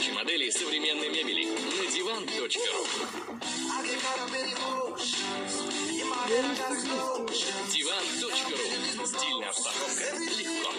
Тысячи моделей современной мебели на диван.ру. Диван.ру. Стильная обстановка. Легко.